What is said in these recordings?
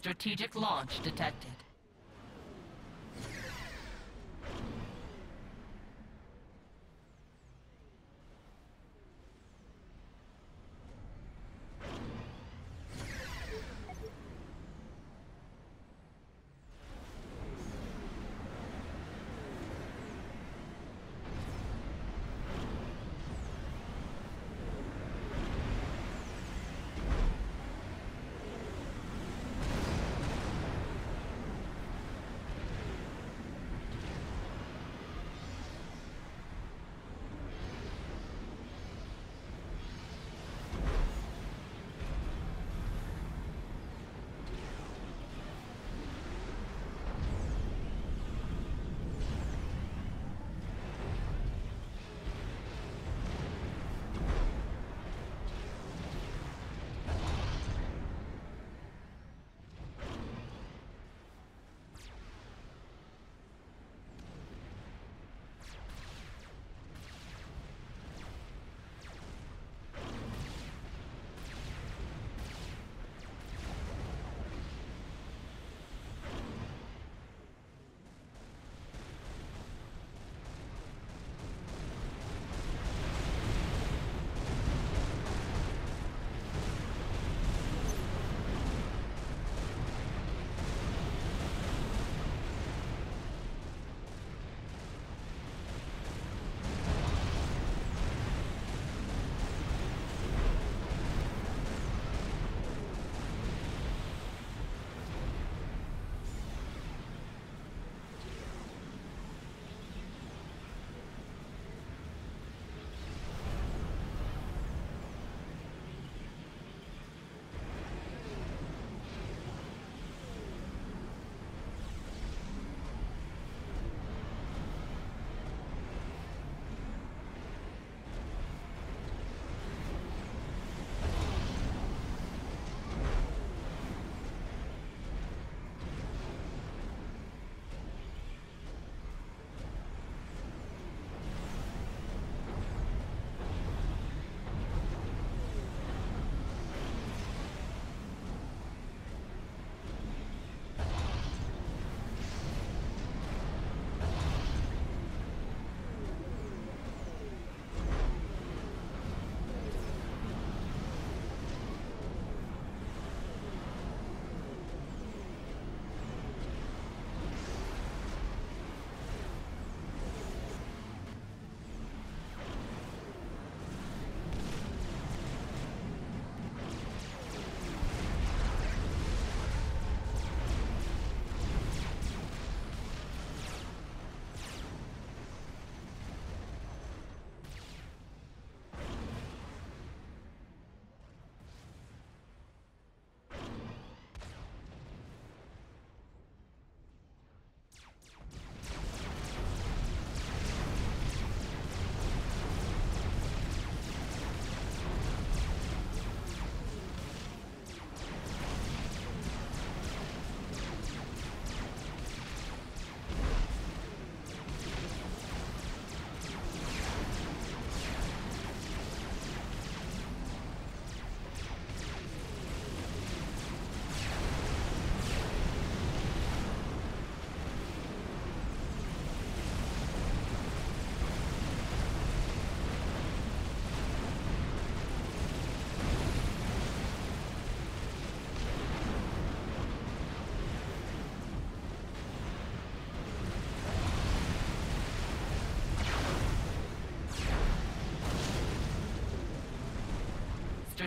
Strategic launch detected.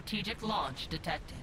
Strategic launch detected.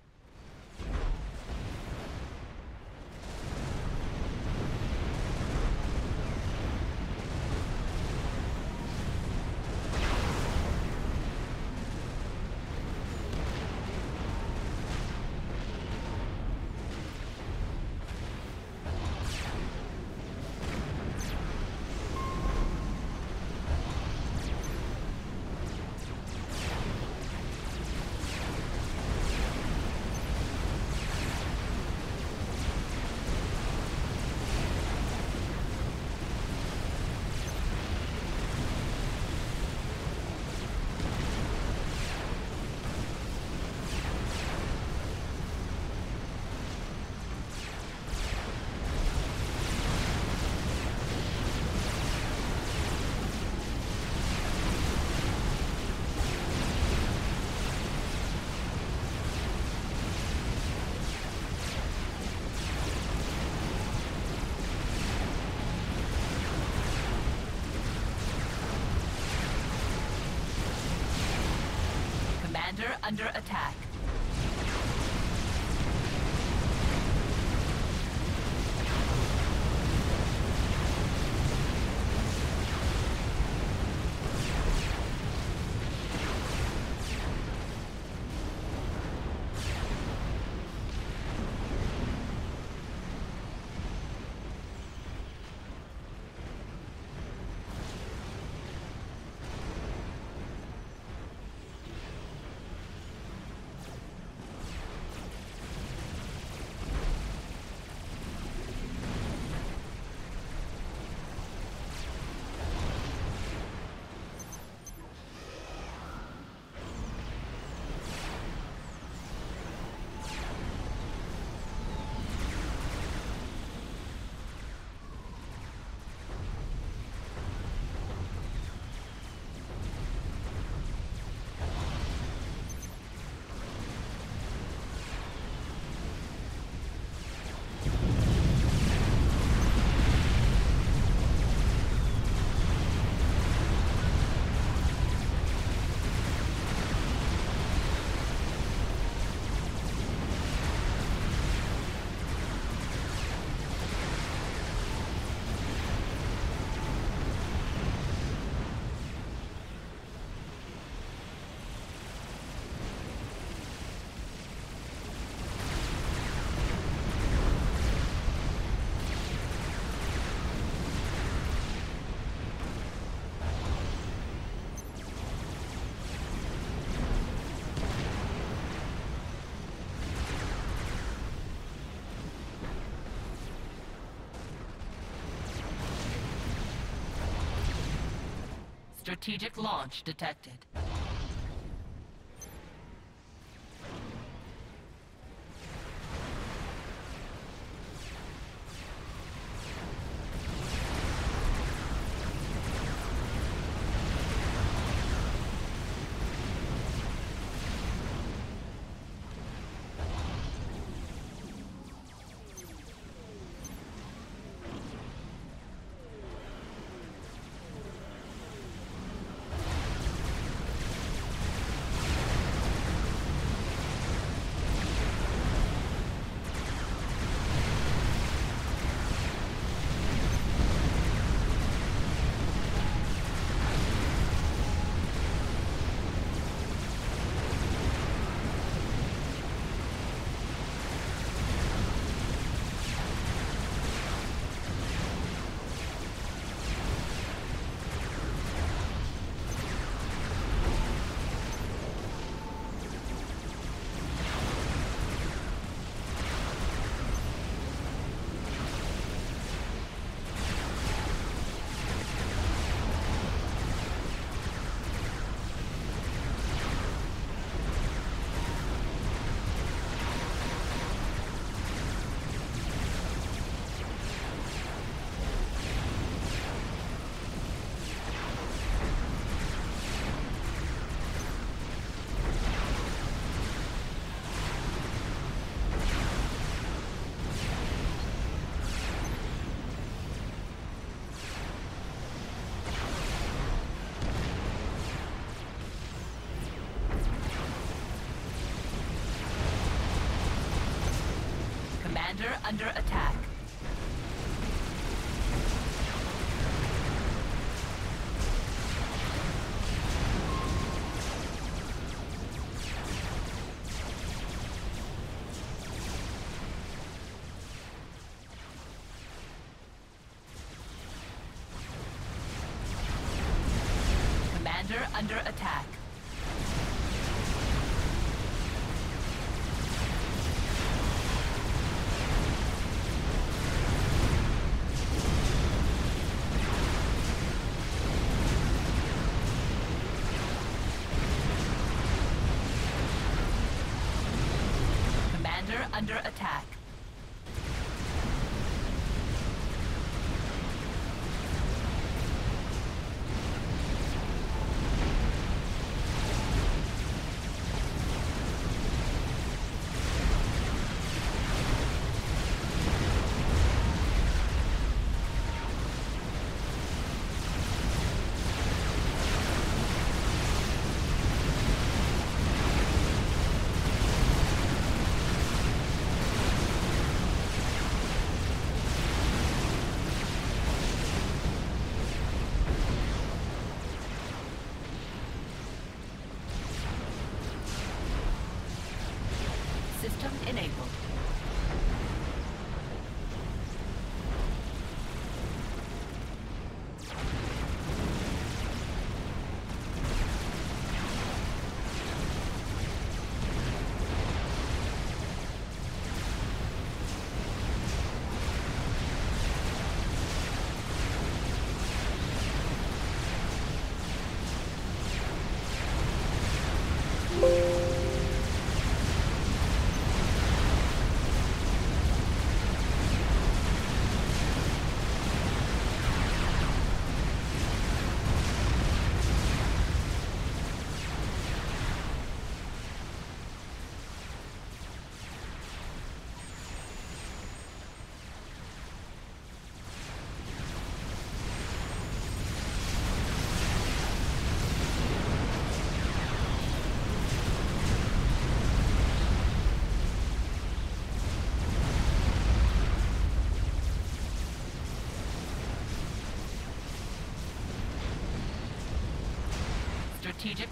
Strategic launch detected. Commander under attack. Commander under attack.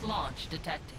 Launch detected.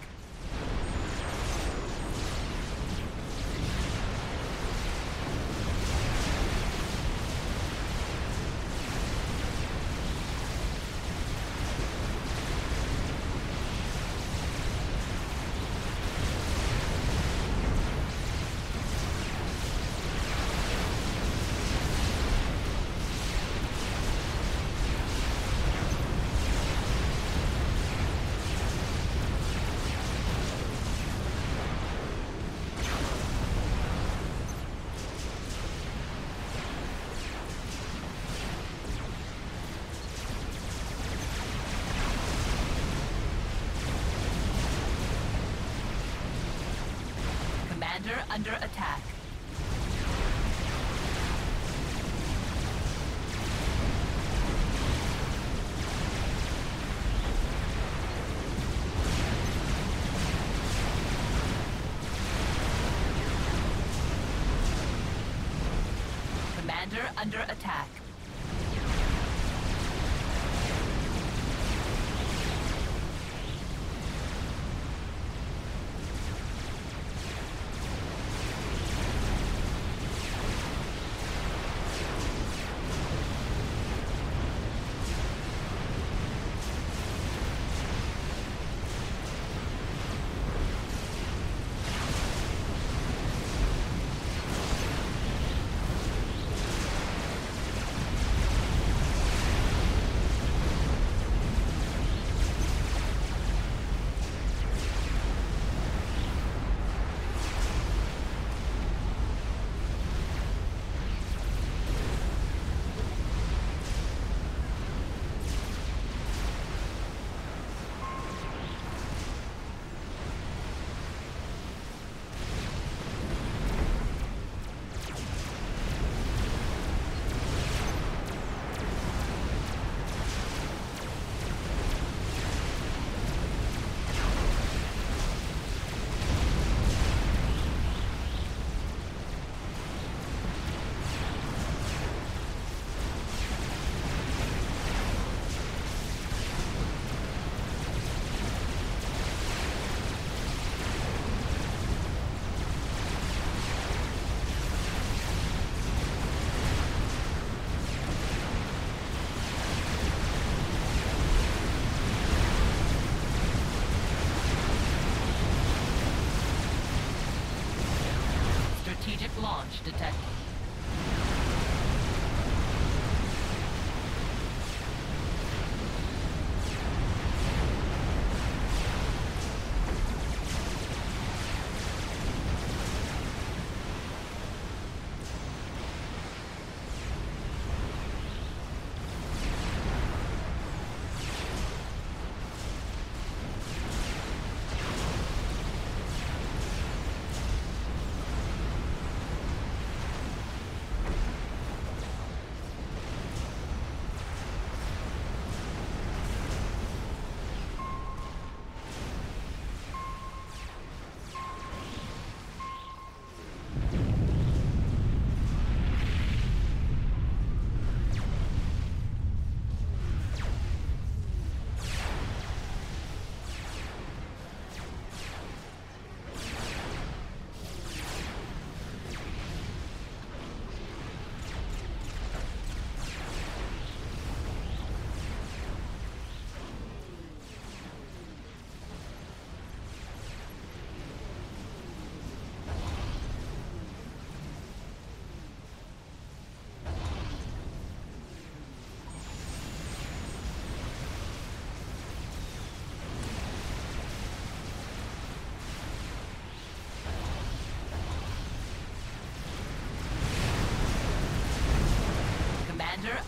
Under attack.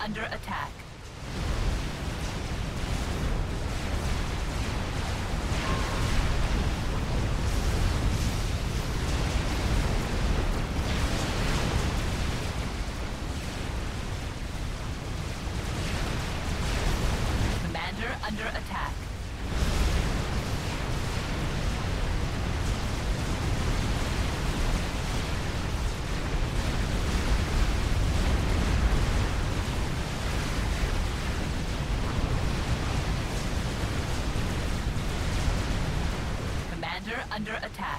Under attack. Under attack.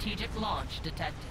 Strategic launch detected.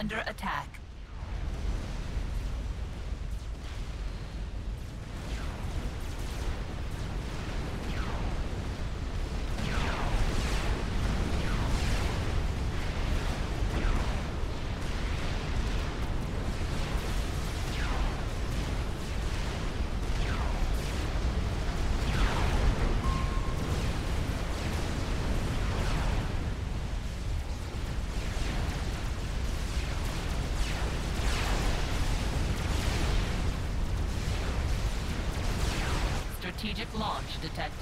Under attack. Strategic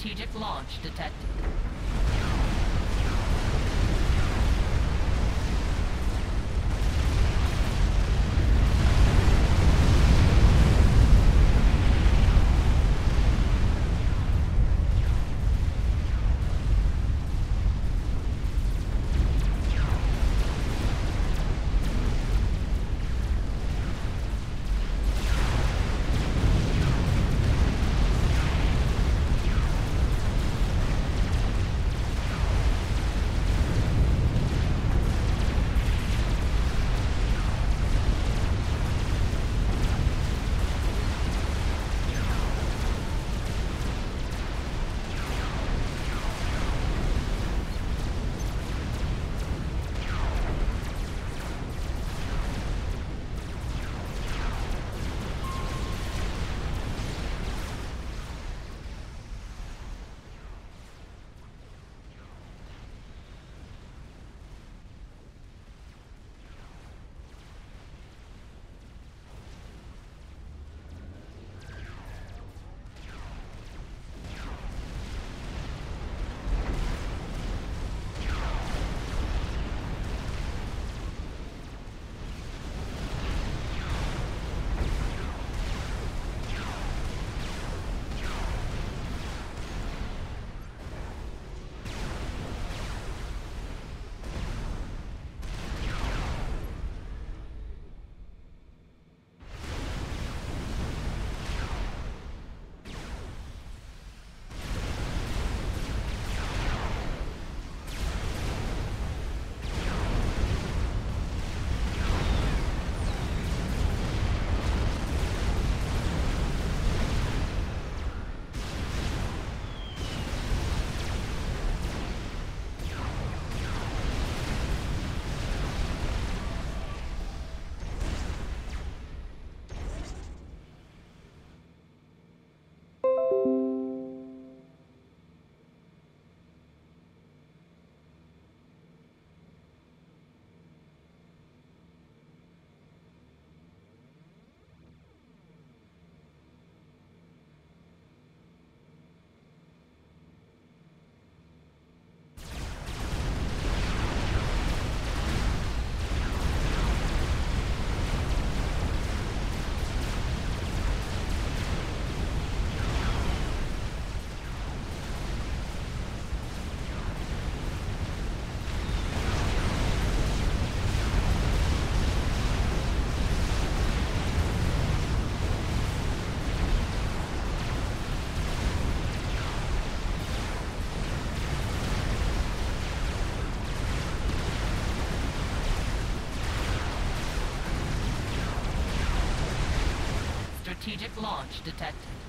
Strategic launch detected. Strategic detected.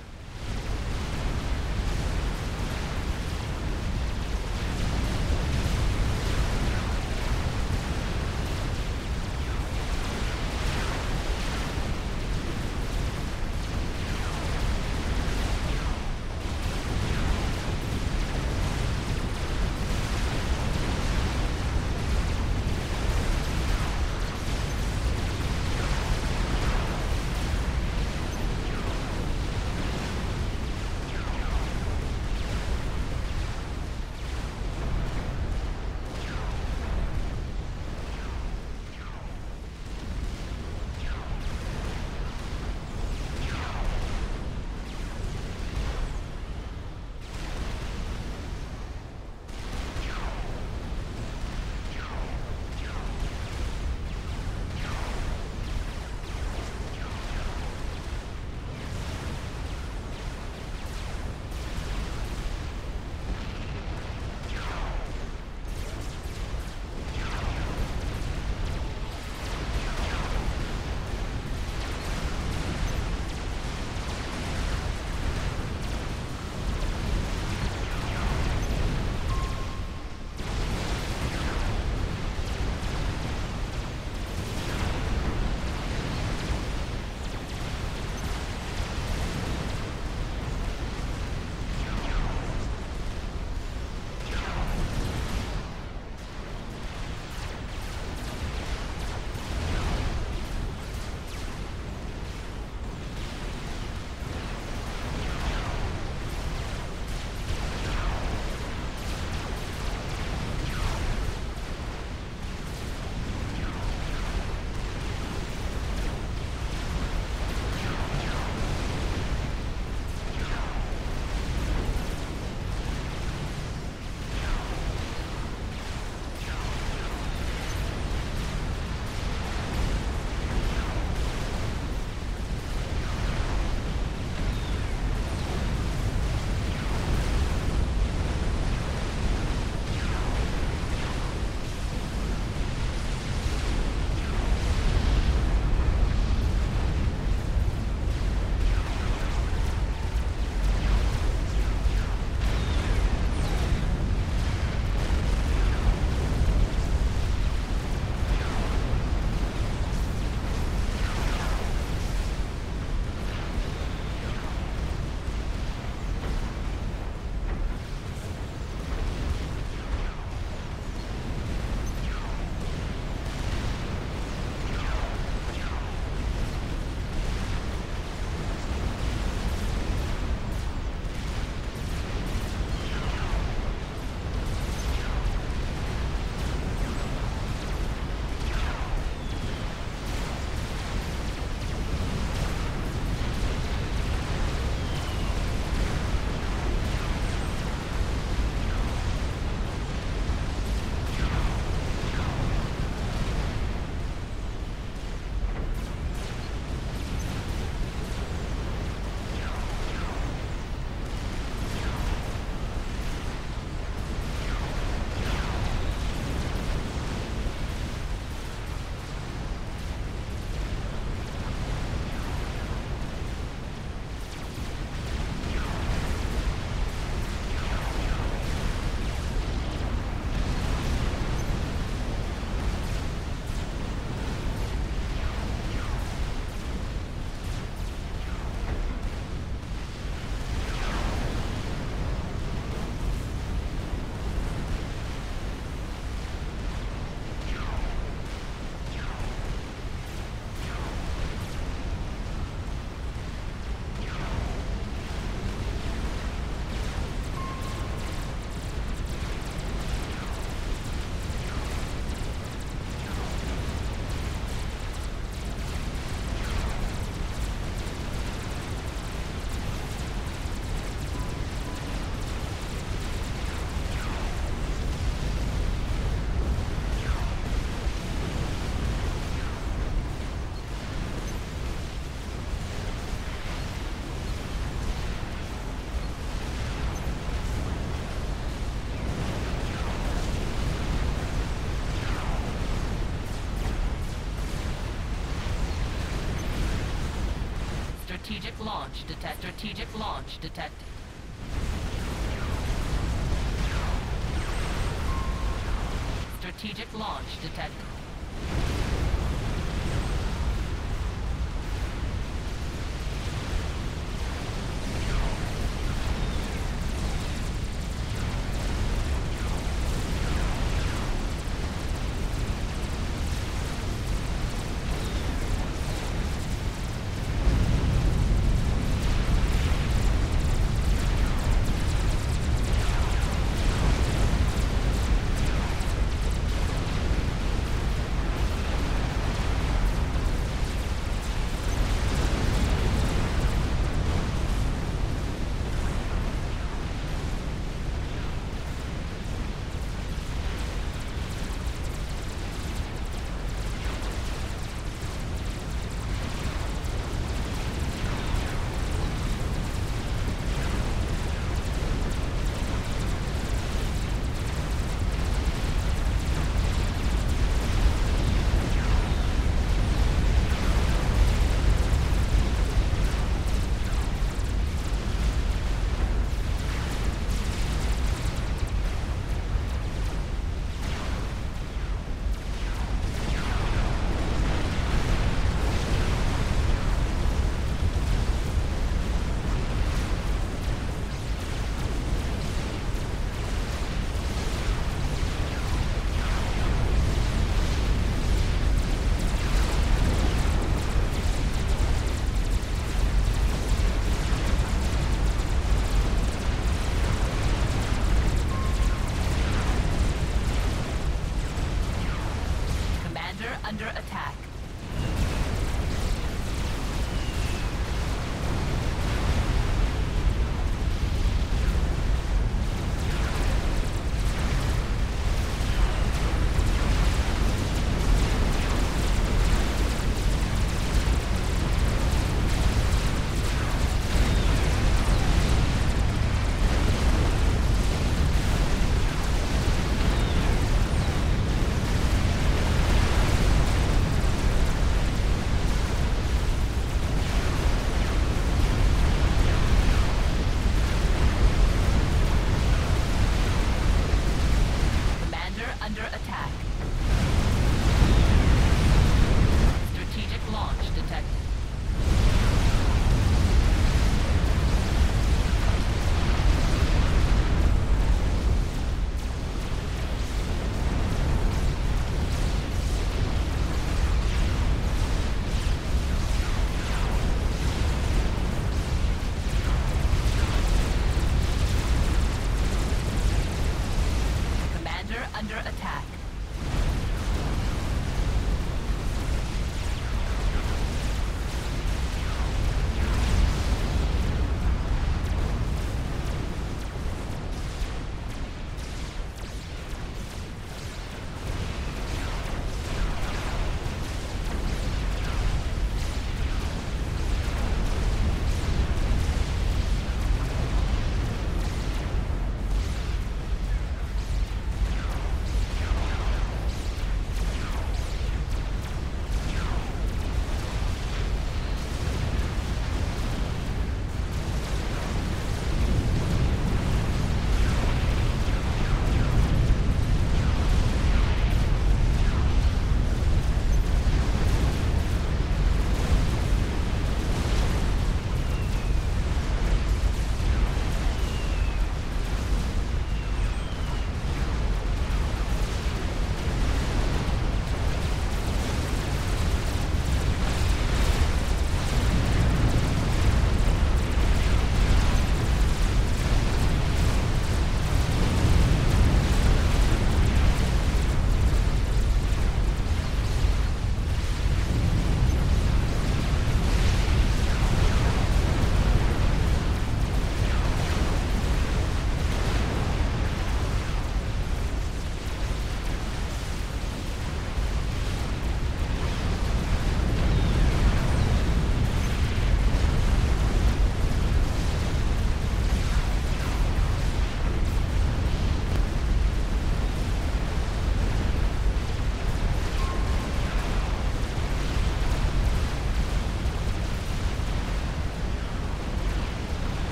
Strategic launch detected. Strategic launch detected. Strategic launch detected.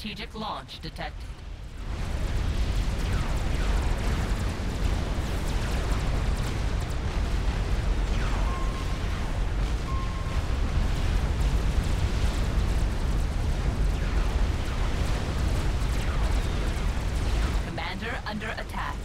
Strategic launch detected. Commander under attack.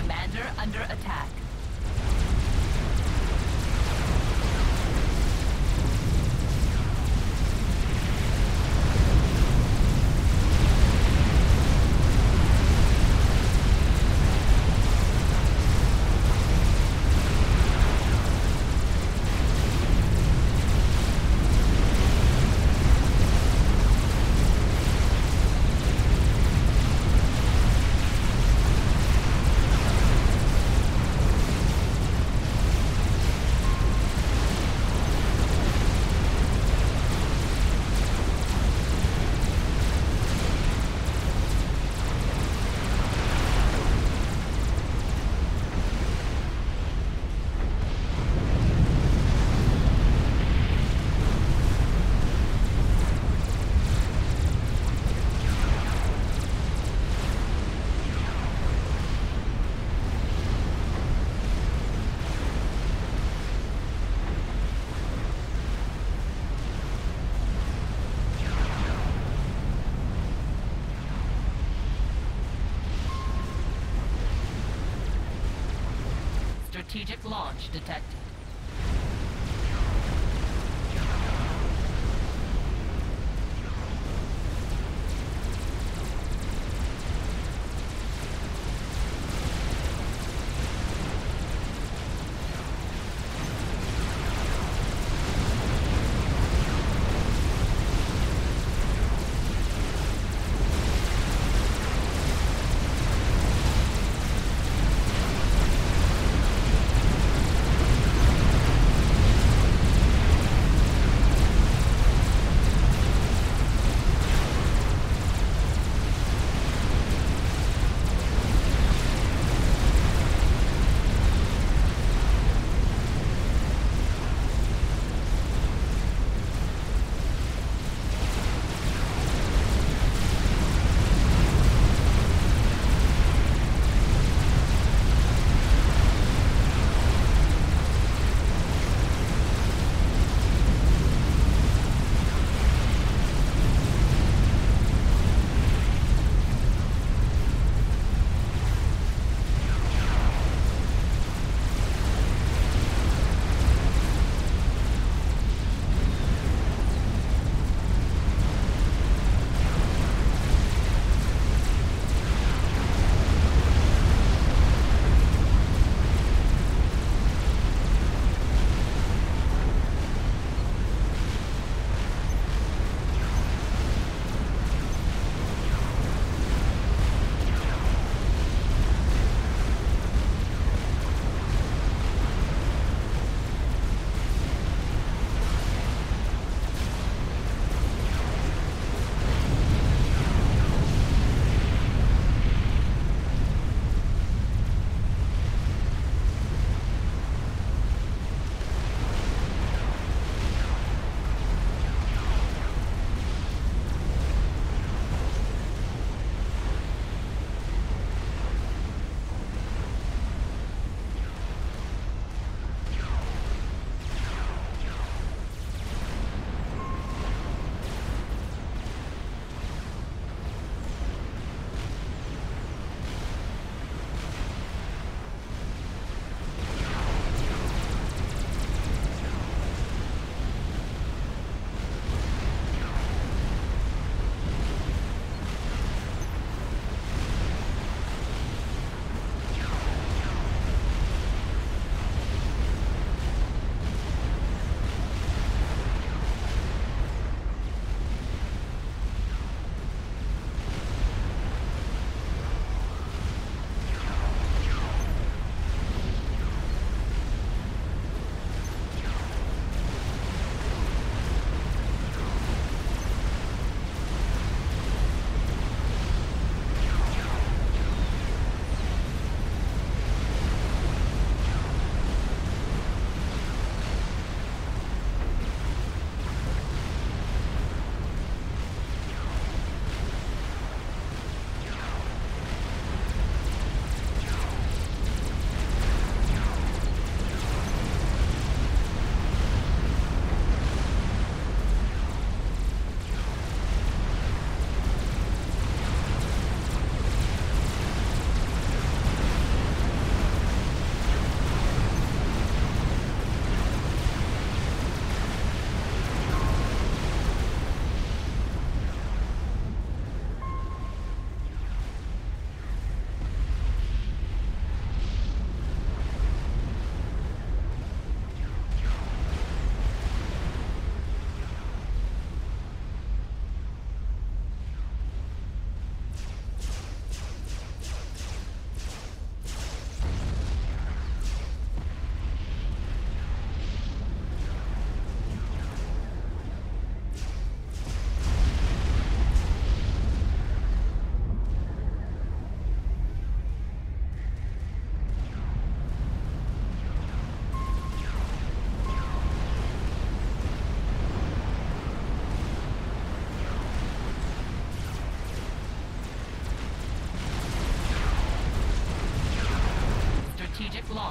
Commander under attack. Strategic launch detected.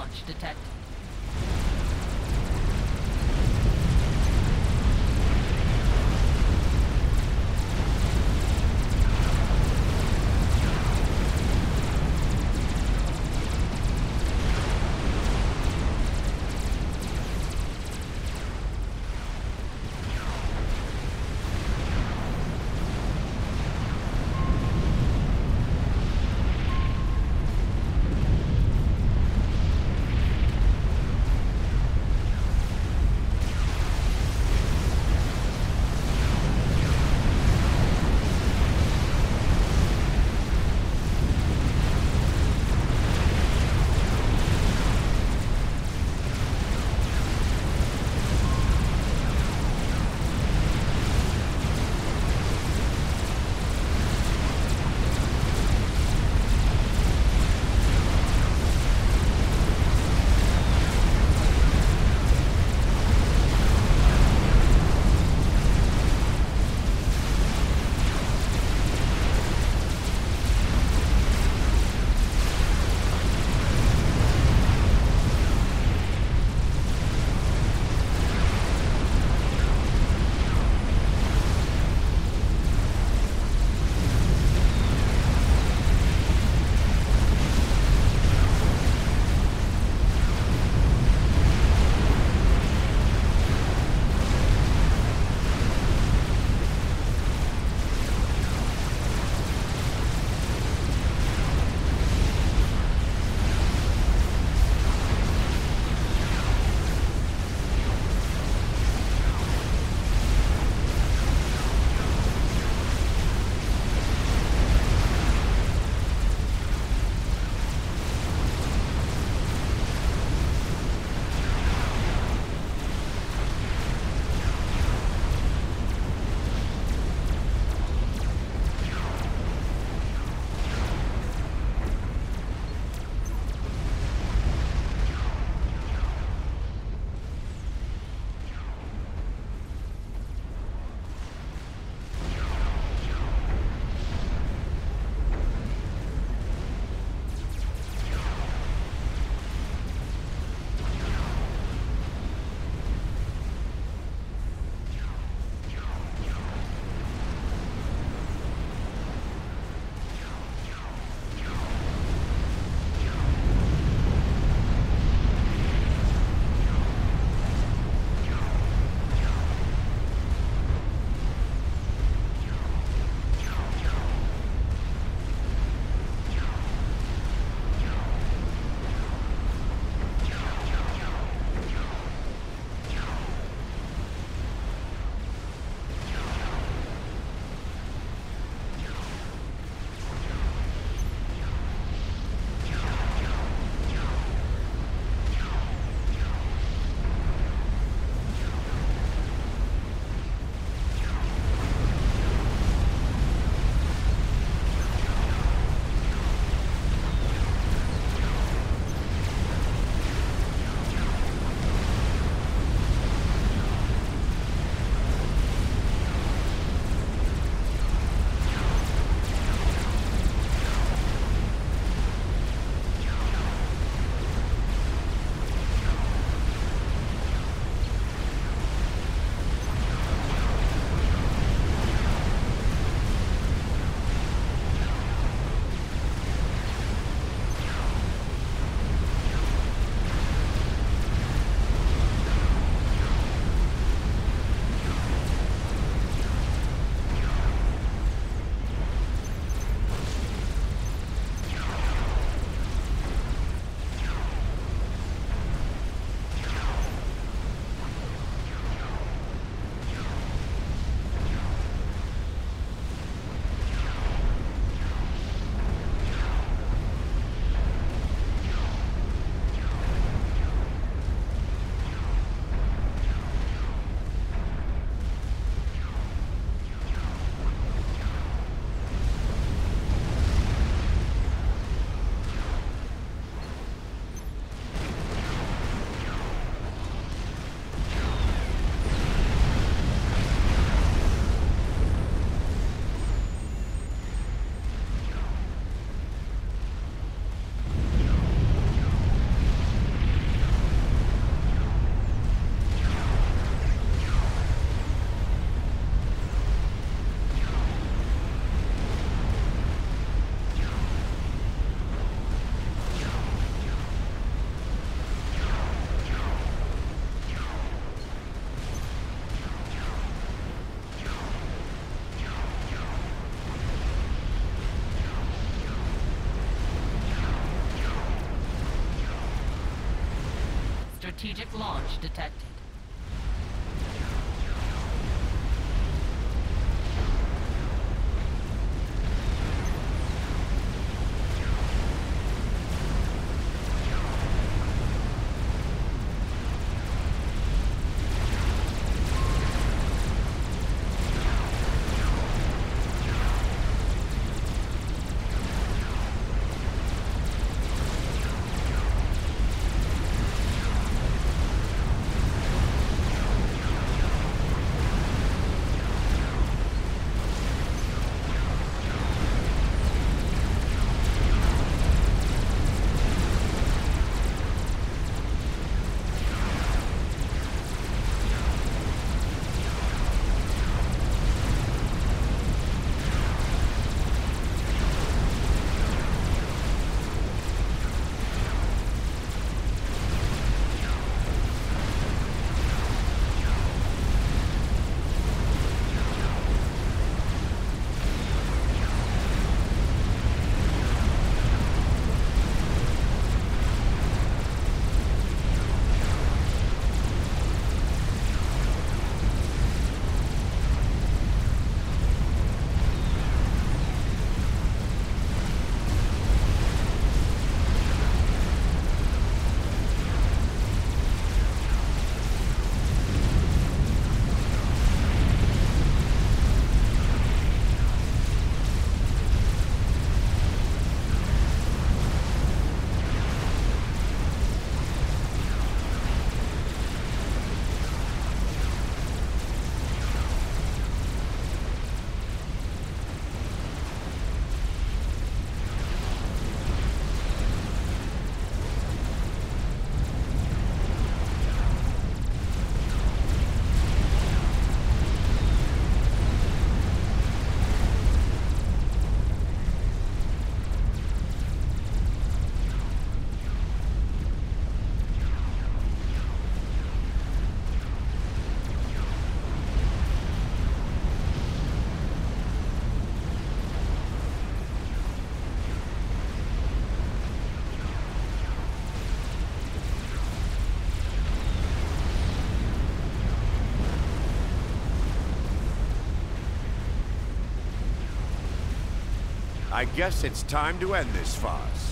Launch detected. Launch detected. I guess it's time to end this farce.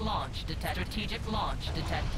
Launch detect. Strategic launch detected.